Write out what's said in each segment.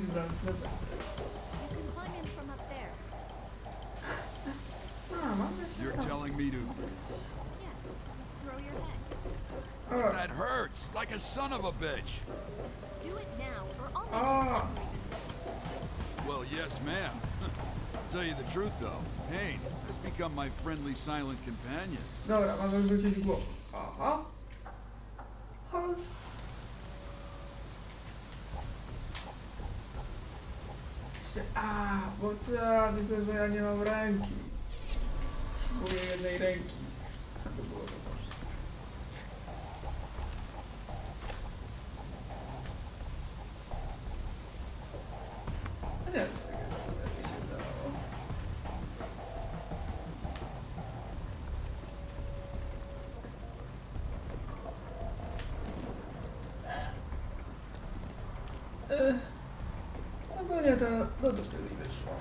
ciekawkę, tu spalić. You can climb in from up there. A, mamy się You're tam. telling me to. Yes. Throw your head. O, That hurts, like a son of a bitch. Do it now, or I'll make Ah. Well, yes, ma'am. Tell you the truth, though, pain has become my friendly silent companion. Dobra, mamy wrzucić głowę. Aha. Ja widzę, że ja nie mam ręki. Potrzebuję jednej ręki. To było to proszę. A nie, z tego co mi się wydawało. Ech, No bo nie, to no to tyle i wyszło.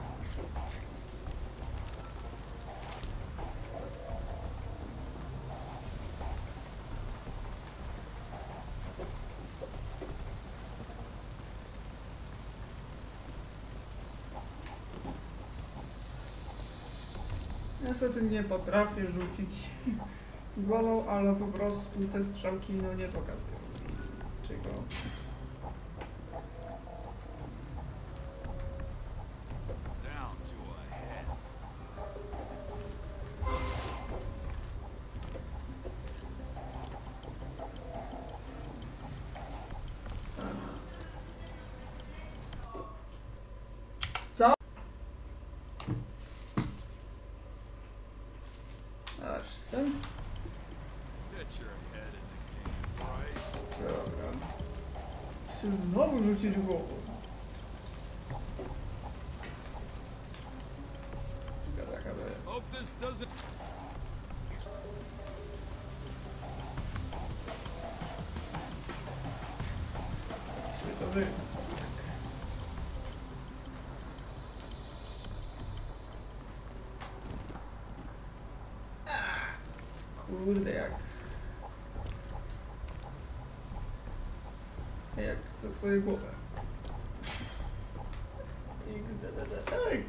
Niestety nie potrafię rzucić głową, ale po prostu te strzałki no nie pokazują czego. Rzucić this doesn't. Czyli to wy. 最後。いくだだだだい。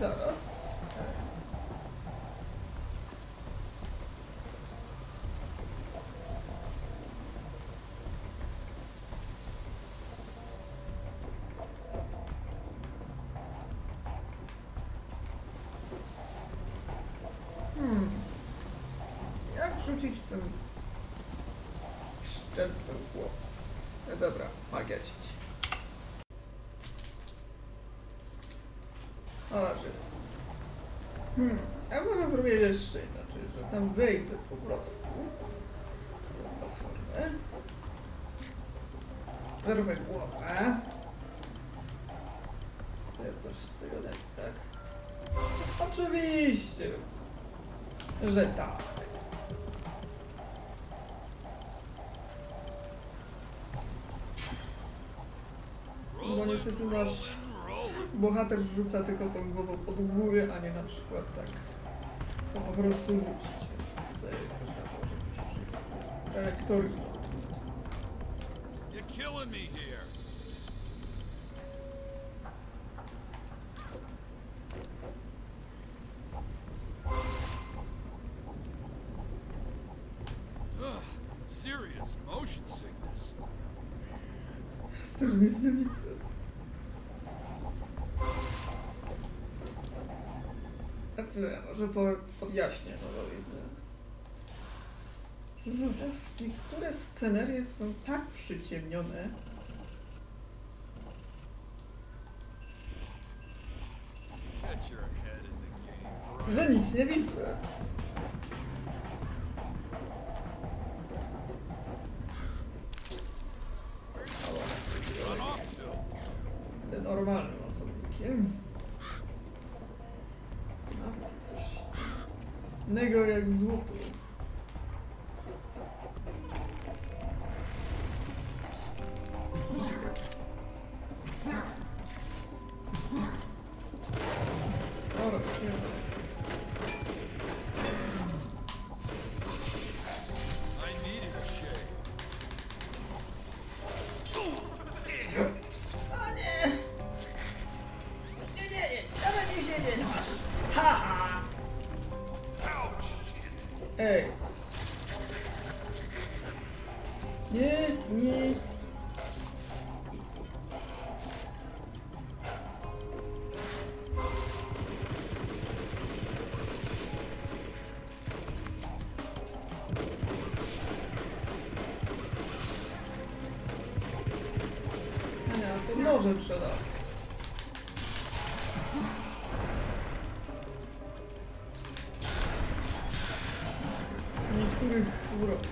だら。Rzucić ten szczęsny głowę? No dobra, magia cić. O, że jest. Hmm. Ja mogę zrobić jeszcze inaczej, że tam wejdę po prostu. na Platformę. Wyrwę głowę. Ja coś z tego nie tak. Oczywiście, że tak. Niestety nasz bohater rzuca tylko tą głową pod górę, a nie na przykład tak to po prostu rzucić, więc tutaj pokazał, że musi użyć trajektorii. You're killing me here. Ugh, serious motion sickness. Chwilę, może po, podjaśnię to, bo widzę. Niektóre scenerie są tak przyciemnione, że nic nie widzę. 那个 Xbox Hey. Не курю, урод.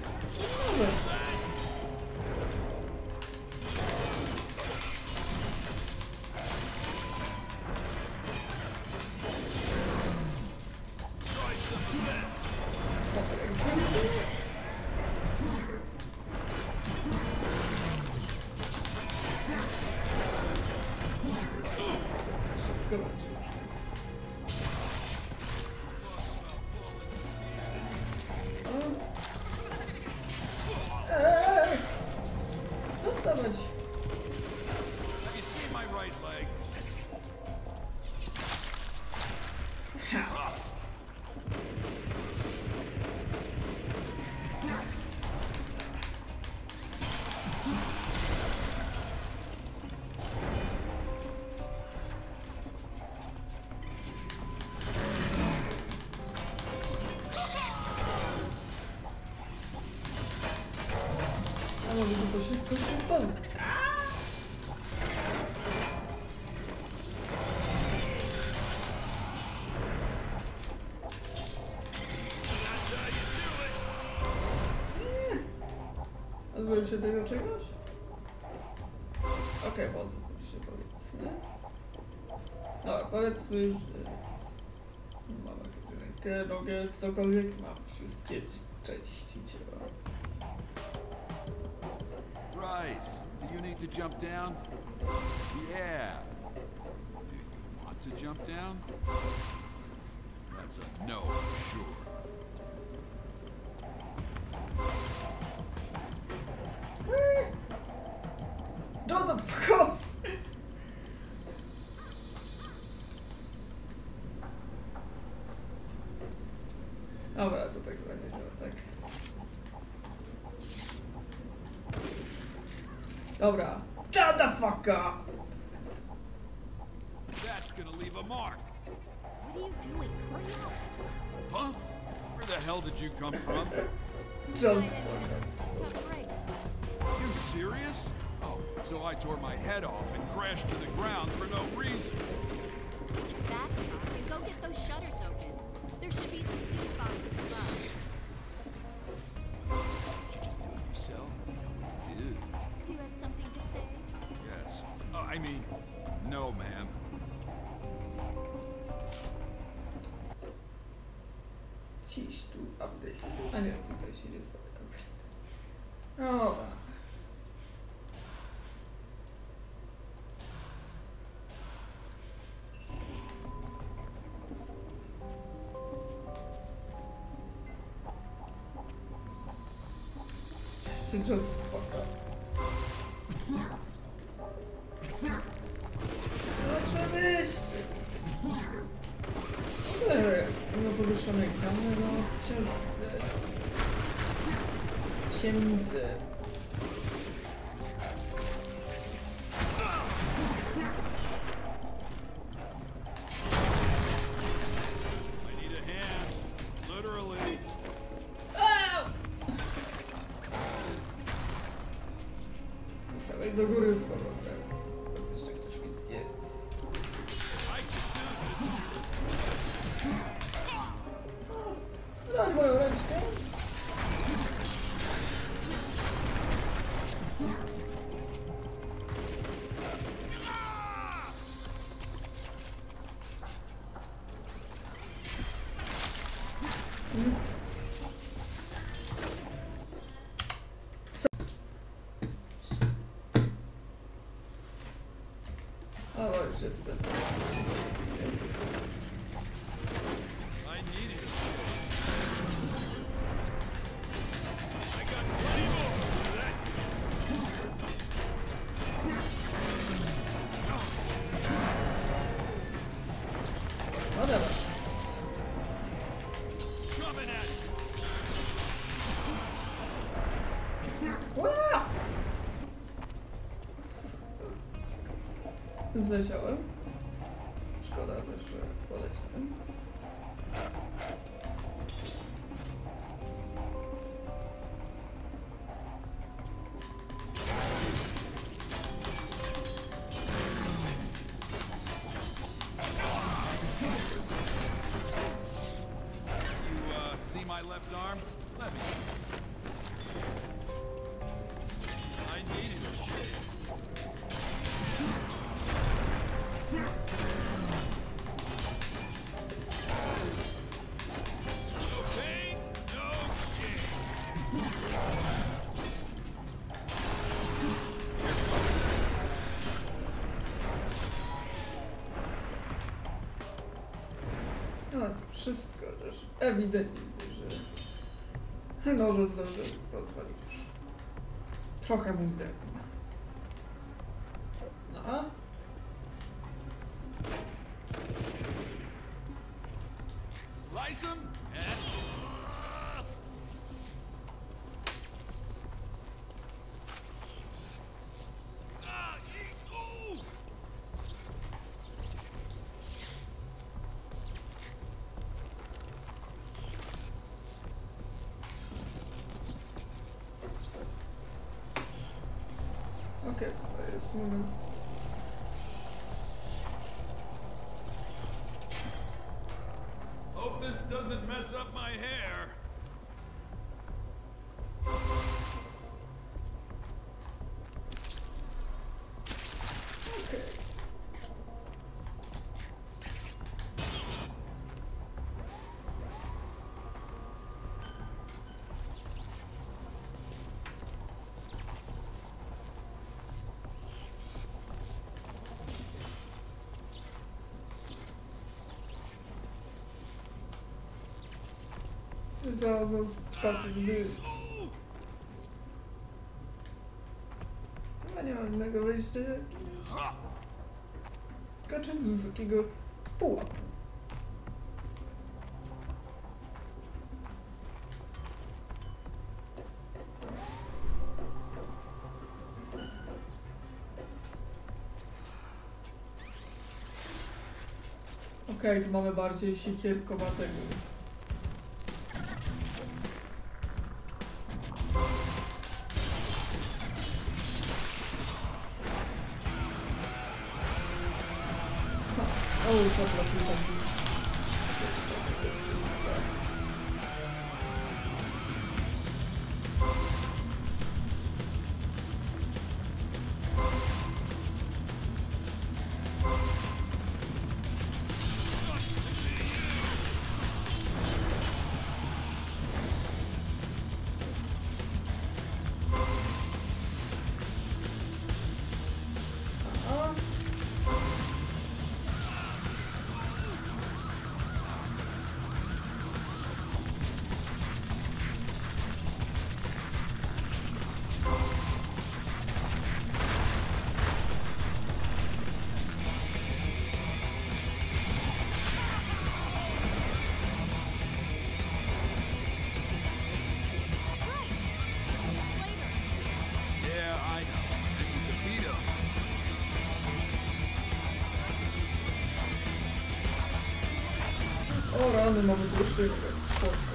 Szybko się tego czegoś? Okej, okay, pozbył się powiedzmy. Dobra, powiedzmy, że mam jakąś rękę, nogę, cokolwiek, mam wszystkie części ciała. Do you need to jump down? Yeah. Do you want to jump down? That's a no for sure. Don't the fuck off! Dobra, to tak będzie działa, tak. Dobra. Shut the fuck up! That's gonna leave a mark. What are you doing? Hurry up. Huh? Where the hell did you come from? Shut the Side fuck entrance. up. Top right. You serious? Oh, so I tore my head off and crashed to the ground for no reason. Put your back and go get those shutters Shut the fuck up. Oczywiście. Mimo powyższonej ekrany, no wciąż widzę Não, mano, eu zleciałem. Szkoda też, że poleciałem. Uh, left arm? Let me. Ewidentnie widzę, że noże zdążył rozwalić już. Trochę muzeum. No. Slice them mess up my hair. Zaraz zobaczyć, by... Chyba nie mam innego z wysokiego pułapu. Okej, tu mamy bardziej siekierkowatego, więc... Oh, ich hoffe, das ist ein にも難しいですちょっと。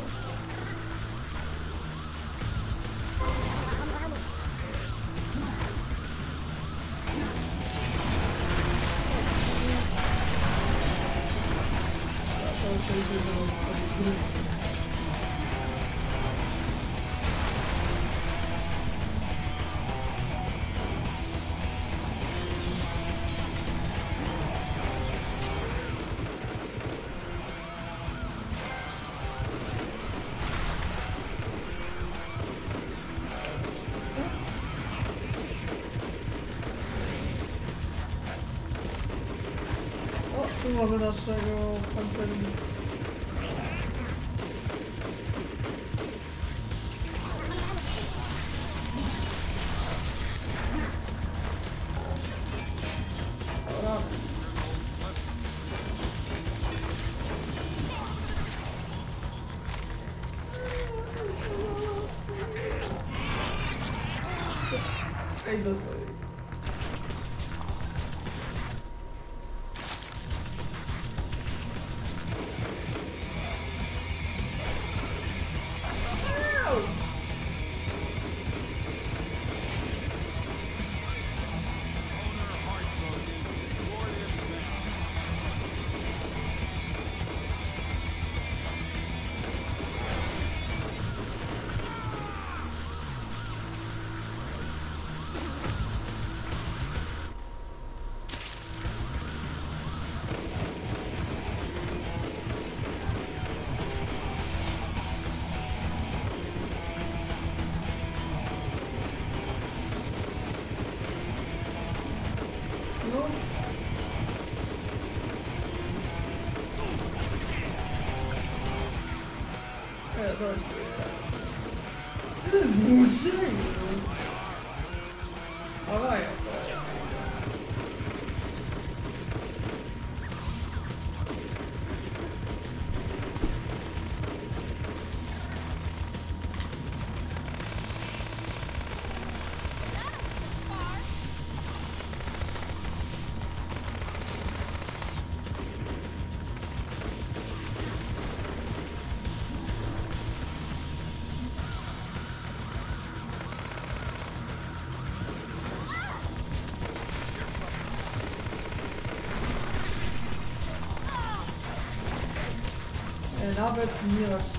Thank you. Naszego pancernika. Yeah, that was. This is no shame. Alright. Norbert Mirosch.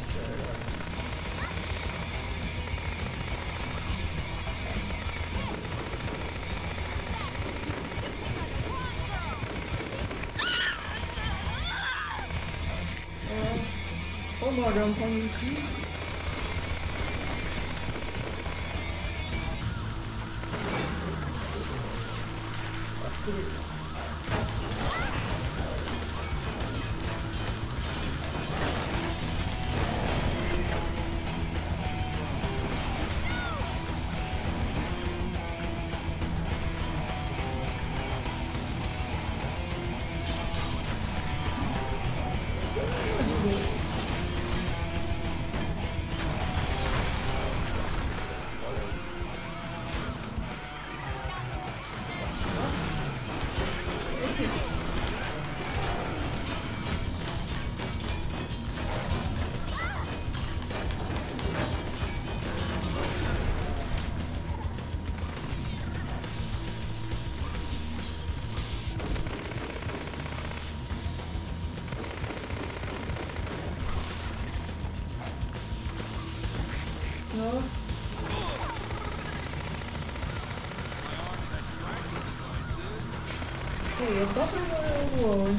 Ej, oddawaj moją dłoń.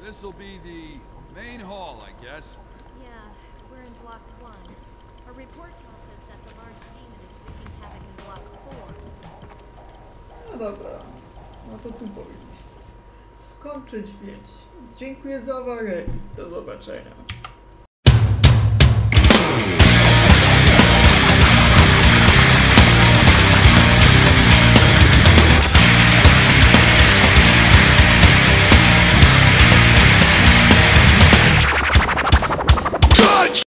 This'll be the main hall, I guess. Yeah, we're in block one. A report tells us that the large demon is wreaking havoc in block four. No dobra. No to tu powinniśmy skończyć więc. Dziękuję za uwagę i do zobaczenia.